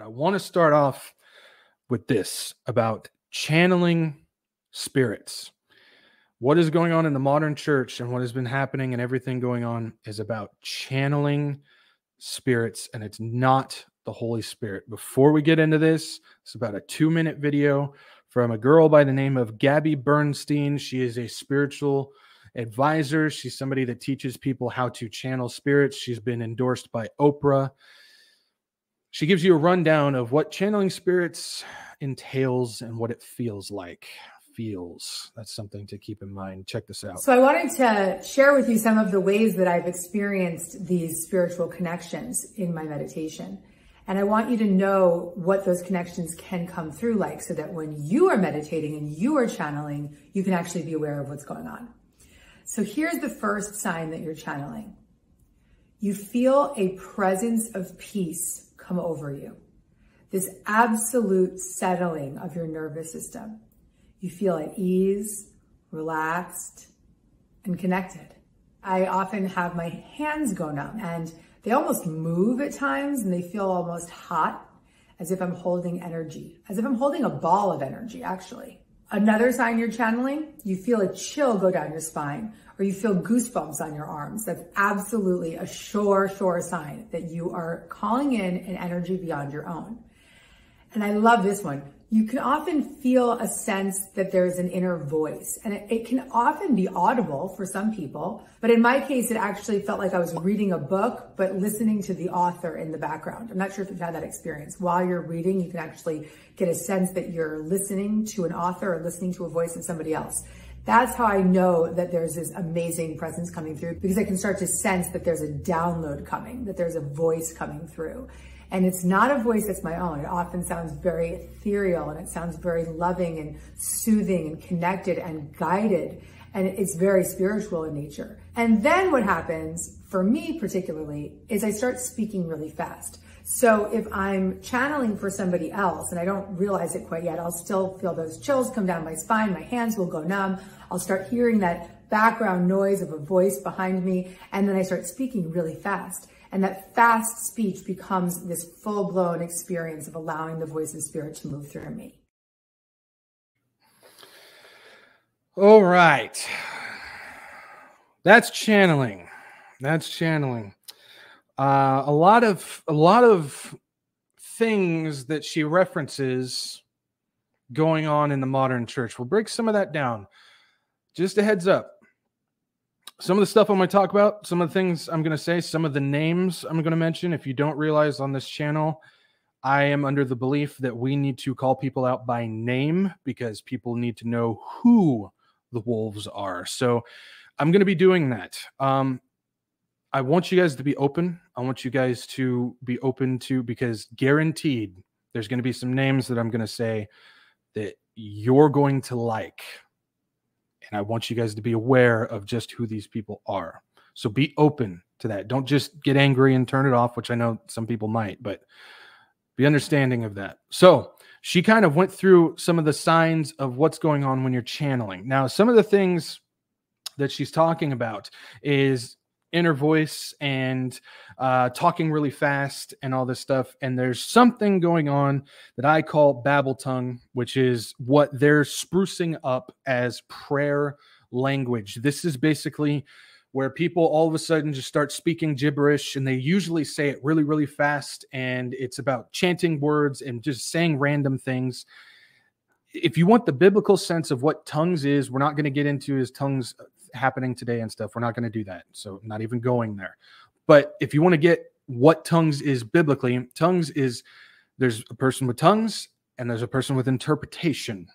But I want to start off with this about channeling spirits. What is going on in the modern church and what has been happening and everything going on is about channeling spirits, and it's not the Holy Spirit. Before we get into this, it's about a two minute video from a girl by the name of Gabby Bernstein. She is a spiritual advisor. She's somebody that teaches people how to channel spirits. She's been endorsed by Oprah. She gives you a rundown of what channeling spirits entails and what it feels like. Feels. That's something to keep in mind. Check this out. So, I wanted to share with you some of the ways that I've experienced these spiritual connections in my meditation. And I want you to know what those connections can come through like so that when you are meditating and you are channeling, you can actually be aware of what's going on. So here's the first sign that you're channeling. You feel a presence of peace come over you. This absolute settling of your nervous system. You feel at ease, relaxed, and connected. I often have my hands go numb and they almost move at times and they feel almost hot as if I'm holding energy, as if I'm holding a ball of energy, actually. Another sign you're channeling, you feel a chill go down your spine or you feel goosebumps on your arms. That's absolutely a sure, sure sign that you are calling in an energy beyond your own. And I love this one you can often feel a sense that there's an inner voice and it, it, can often be audible for some people. But in my case, it actually felt like I was reading a book, but listening to the author in the background. I'm not sure if you've had that experience. While you're reading, you can actually get a sense that you're listening to an author or listening to a voice of somebody else. That's how I know that there's this amazing presence coming through because I can start to sense that there's a download coming, that there's a voice coming through. And it's not a voice that's my own. It often sounds very ethereal and it sounds very loving and soothing and connected and guided. And it's very spiritual in nature. And then what happens for me particularly is I start speaking really fast. So if I'm channeling for somebody else and I don't realize it quite yet, I'll still feel those chills come down my spine. My hands will go numb. I'll start hearing that background noise of a voice behind me. And then I start speaking really fast. And that fast speech becomes this full blown experience of allowing the voice of spirit to move through me. All right. That's channeling. That's channeling. Uh, a lot of a lot of things that she references going on in the modern church. We'll break some of that down. Just a heads up some of the stuff I'm going to talk about, some of the things I'm going to say, some of the names I'm going to mention. If you don't realize on this channel, I am under the belief that we need to call people out by name because people need to know who the wolves are. So I'm going to be doing that. Um, I want you guys to be open. I want you guys to be open to because guaranteed there's going to be some names that I'm going to say that you're going to like. And I want you guys to be aware of just who these people are. So be open to that. Don't just get angry and turn it off, which I know some people might, but be understanding of that. So she kind of went through some of the signs of what's going on when you're channeling. Now, some of the things that she's talking about is inner voice and uh, talking really fast and all this stuff. And there's something going on that I call babble tongue, which is what they're sprucing up as prayer language. This is basically where people all of a sudden just start speaking gibberish and they usually say it really, really fast. And it's about chanting words and just saying random things if you want the biblical sense of what tongues is, we're not going to get into his tongues happening today and stuff. We're not going to do that. So, not even going there. But if you want to get what tongues is biblically, tongues is there's a person with tongues and there's a person with interpretation.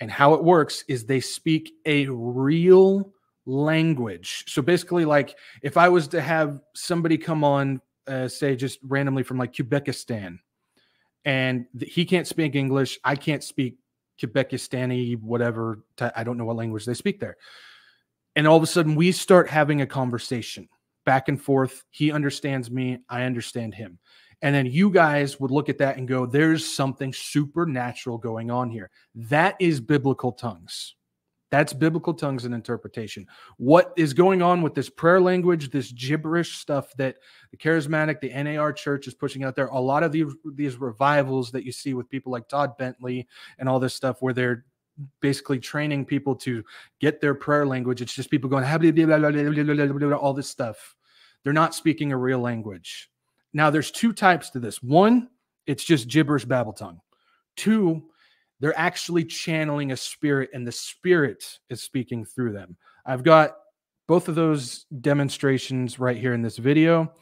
And how it works is they speak a real language. So basically, like if I was to have somebody come on, uh, say just randomly from like Quebecistan, and he can't speak English, I can't speak Quebecistani, whatever. I don't know what language they speak there and all of a sudden we start having a conversation back and forth. He understands me, I understand him. And then you guys would look at that and go, there's something supernatural going on here. That is biblical tongues. That's biblical tongues and interpretation. What is going on with this prayer language, this gibberish stuff that the charismatic, the NAR church is pushing out there? A lot of these, these revivals that you see with people like Todd Bentley and all this stuff, where they're basically training people to get their prayer language. It's just people going, all this stuff. They're not speaking a real language. Now, there's two types to this. One, it's just gibberish babble tongue. Two, they're actually channeling a spirit and the spirit is speaking through them. I've got both of those demonstrations right here in this video.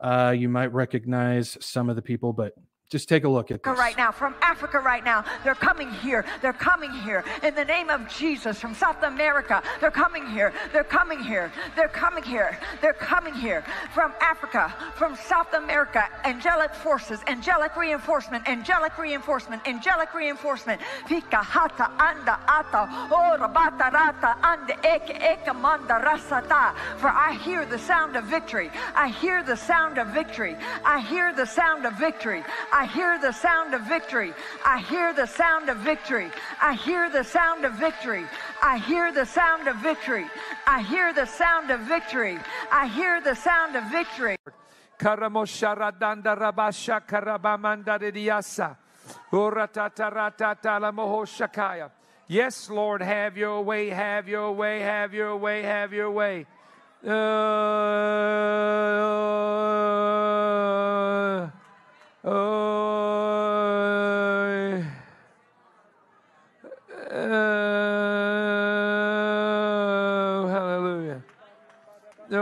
Uh, you might recognize some of the people, but just take a look at this. Right now, from Africa right now, they're coming here. They're coming here in the name of Jesus. From South America, they're coming here. They're coming here. They're coming here. They're coming here. From Africa, from South America, angelic forces, angelic reinforcement, angelic reinforcement, angelic reinforcement. Fika hata anda ata ora bata rata anda eke eke manda rasata. For I hear the sound of victory. I hear the sound of victory. I hear the sound of victory. I hear the sound of victory. I hear the sound of victory. I hear the sound of victory. I hear the sound of victory. I hear the sound of victory. I hear the sound of victory. Karamosharadanda rabasha karabamanda diasa. shakaya. Yes, Lord, have your way, have your way, have your way, have your way. Uh, uh, oh, hallelujah. Oh,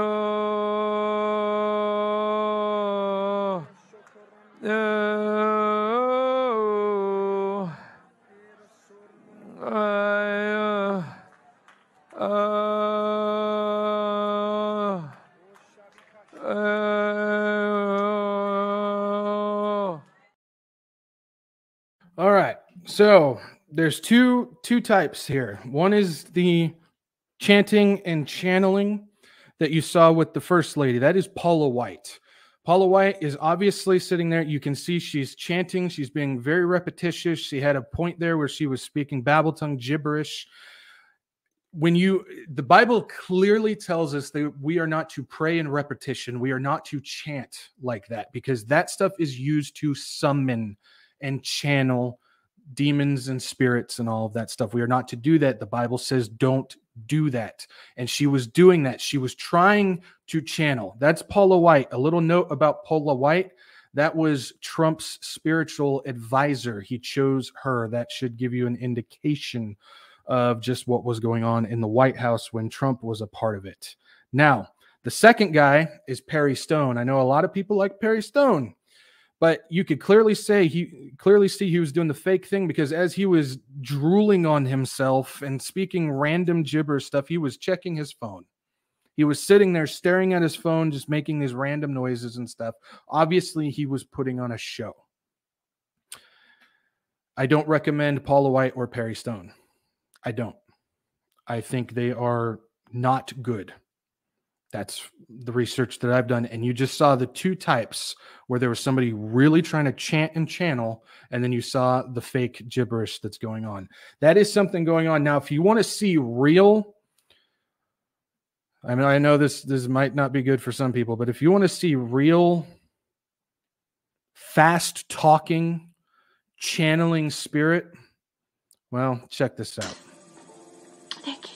oh, I, uh, uh, So there's two two types here. One is the chanting and channeling that you saw with the first lady. That is Paula White. Paula White is obviously sitting there. You can see she's chanting. She's being very repetitious. She had a point there where she was speaking babble tongue gibberish. When you, the Bible clearly tells us that we are not to pray in repetition. We are not to chant like that because that stuff is used to summon and channel demons and spirits and all of that stuff. We are not to do that. The Bible says don't do that. And she was doing that. She was trying to channel. That's Paula White. A little note about Paula White. That was Trump's spiritual advisor. He chose her. That should give you an indication of just what was going on in the White House when Trump was a part of it. Now, the second guy is Perry Stone. I know a lot of people like Perry Stone but you could clearly say he clearly see he was doing the fake thing because as he was drooling on himself and speaking random gibber stuff he was checking his phone. He was sitting there staring at his phone just making these random noises and stuff. Obviously he was putting on a show. I don't recommend paula white or perry stone. I don't. I think they are not good that's the research that I've done. And you just saw the two types where there was somebody really trying to chant and channel, and then you saw the fake gibberish that's going on. That is something going on. Now, if you want to see real, I mean, I know this this might not be good for some people, but if you want to see real fast talking, channeling spirit, well, check this out. Tata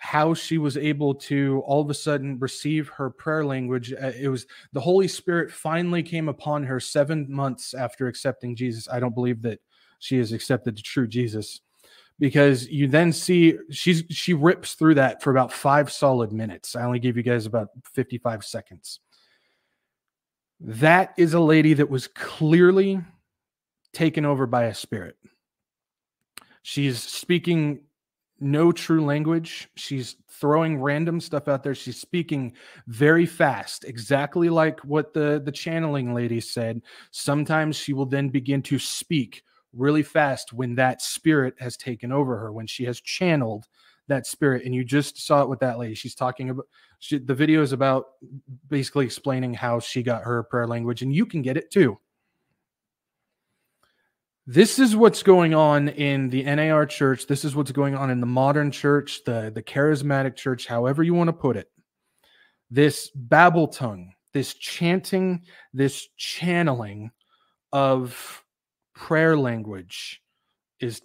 how she was able to all of a sudden receive her prayer language. Uh, it was the Holy Spirit finally came upon her seven months after accepting Jesus. I don't believe that she has accepted the true Jesus because you then see she's she rips through that for about five solid minutes. I only gave you guys about 55 seconds. That is a lady that was clearly taken over by a spirit. She's speaking no true language. She's throwing random stuff out there. She's speaking very fast, exactly like what the the channeling lady said. Sometimes she will then begin to speak really fast when that spirit has taken over her, when she has channeled that spirit. And you just saw it with that lady. She's talking about she, the video is about basically explaining how she got her prayer language, and you can get it too. This is what's going on in the NAR church. This is what's going on in the modern church, the, the charismatic church, however you want to put it. This babble tongue, this chanting, this channeling of prayer language is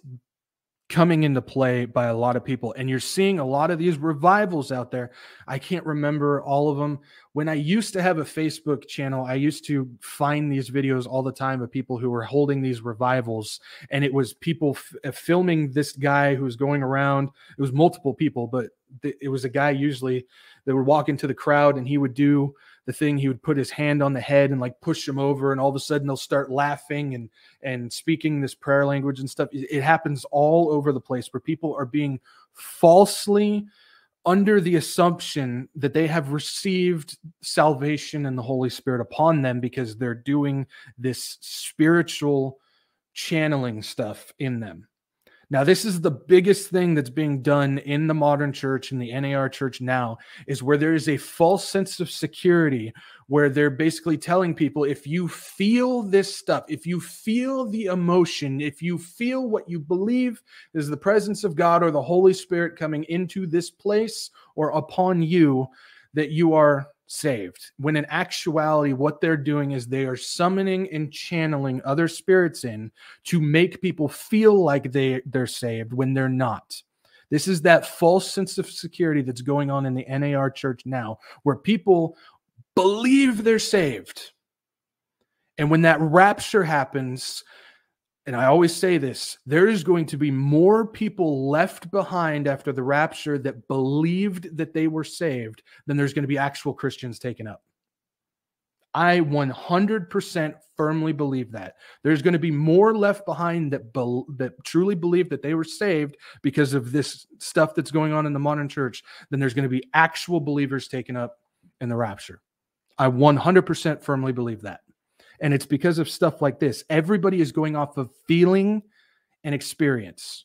coming into play by a lot of people. And you're seeing a lot of these revivals out there. I can't remember all of them. When I used to have a Facebook channel, I used to find these videos all the time of people who were holding these revivals. And it was people uh, filming this guy who was going around. It was multiple people, but it was a guy usually that would walk into the crowd and he would do the thing he would put his hand on the head and like push him over and all of a sudden they'll start laughing and and speaking this prayer language and stuff. It happens all over the place where people are being falsely under the assumption that they have received salvation and the holy spirit upon them because they're doing this spiritual channeling stuff in them now, this is the biggest thing that's being done in the modern church, in the NAR church now, is where there is a false sense of security, where they're basically telling people if you feel this stuff, if you feel the emotion, if you feel what you believe is the presence of God or the Holy Spirit coming into this place or upon you, that you are saved. When in actuality, what they're doing is they are summoning and channeling other spirits in to make people feel like they, they're saved when they're not. This is that false sense of security that's going on in the NAR church now, where people believe they're saved. And when that rapture happens, and I always say this there is going to be more people left behind after the rapture that believed that they were saved than there's going to be actual Christians taken up. I 100% firmly believe that. There's going to be more left behind that be, that truly believe that they were saved because of this stuff that's going on in the modern church than there's going to be actual believers taken up in the rapture. I 100% firmly believe that. And it's because of stuff like this. Everybody is going off of feeling and experience.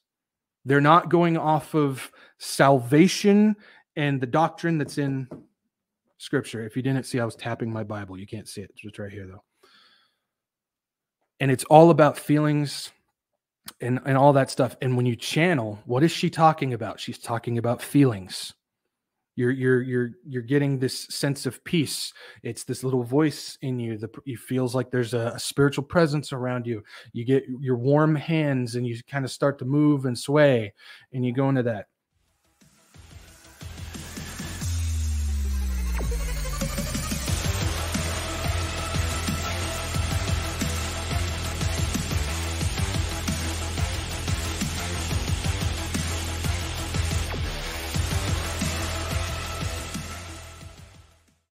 They're not going off of salvation and the doctrine that's in scripture. If you didn't see, I was tapping my Bible. You can't see it. It's right here, though. And it's all about feelings and, and all that stuff. And when you channel, what is she talking about? She's talking about feelings you're you're you're you're getting this sense of peace. It's this little voice in you that you feels like there's a, a, spiritual presence around you. You get your warm hands and you kind of start to move and sway and you go into that